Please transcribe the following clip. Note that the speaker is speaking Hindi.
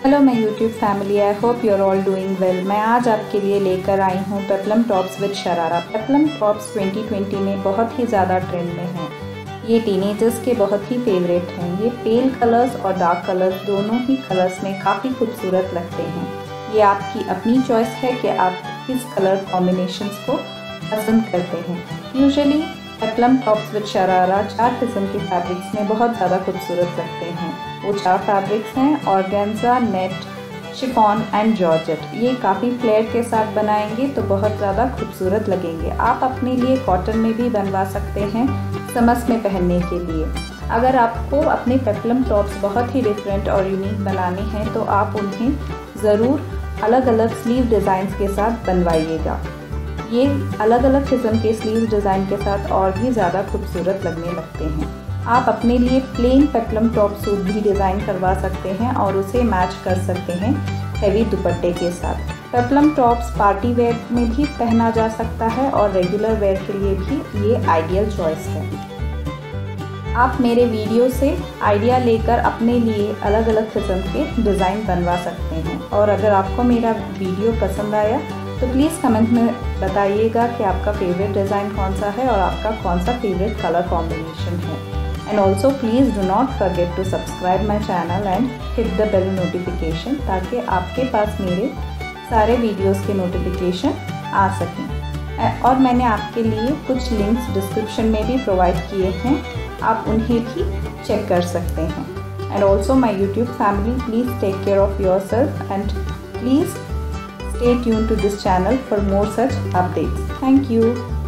हेलो मैं YouTube family I hope you're all doing well मैं आज आपके लिए लेकर आई हूँ peplum tops with sharara peplum tops 2020 में बहुत ही ज़्यादा ट्रेंड में हैं। ये टीनेजर्स के बहुत ही फेवरेट हैं। ये पेल कलर्स और डार्क कलर्स दोनों ही कलर्स में काफ़ी खूबसूरत लगते हैं। ये आपकी अपनी चॉइस है कि आप किस कलर कॉम्बिनेशंस को पसंद करते हैं। Usually peplum tops with sharara चार किस्म के फैब्रिक्स में बहुत ज़्यादा खूबसूरत लगते हैं। वो चार फैब्रिक्स हैं organza net chiffon and georgette ये काफ़ी फ्लेयर के साथ बनाएँगे तो बहुत ज़्यादा खूबसूरत लगेंगे। आप अपने लिए कॉटन में भी बनवा सकते हैं समस में पहनने के लिए। अगर आपको अपने पेपलम टॉप्स बहुत ही डिफरेंट और यूनिक बनाने हैं तो आप उन्हें ज़रूर अलग अलग स्लीव डिज़ाइंस के साथ बनवाइएगा। ये अलग अलग किस्म के स्लीव डिज़ाइन के साथ और भी ज़्यादा खूबसूरत लगने लगते हैं। आप अपने लिए प्लेन पेपलम टॉप सूट भी डिज़ाइन करवा सकते हैं और उसे मैच कर सकते हैं हैवी दुपट्टे के साथ। पेपलम टॉप्स पार्टी वेयर में भी पहना जा सकता है और रेगुलर वेयर के लिए भी ये आइडियल चॉइस है। आप मेरे वीडियो से आइडिया लेकर अपने लिए अलग अलग किस्म के डिज़ाइन बनवा सकते हैं। और अगर आपको मेरा वीडियो पसंद आया तो प्लीज़ कमेंट में बताइएगा कि आपका फेवरेट डिज़ाइन कौन सा है और आपका कौन सा फेवरेट कलर कॉम्बिनेशन है। And also please do not forget to subscribe my channel and hit the bell notification ताकि आपके पास मेरे सारे वीडियोज़ के नोटिफिकेशन आ सकें और मैंने आपके लिए कुछ लिंक्स डिस्क्रिप्शन में भी प्रोवाइड किए हैं आप उन्हें भी चेक कर सकते हैं and also my YouTube family please take care of your self and please Stay tuned to this channel for more such updates. Thank you.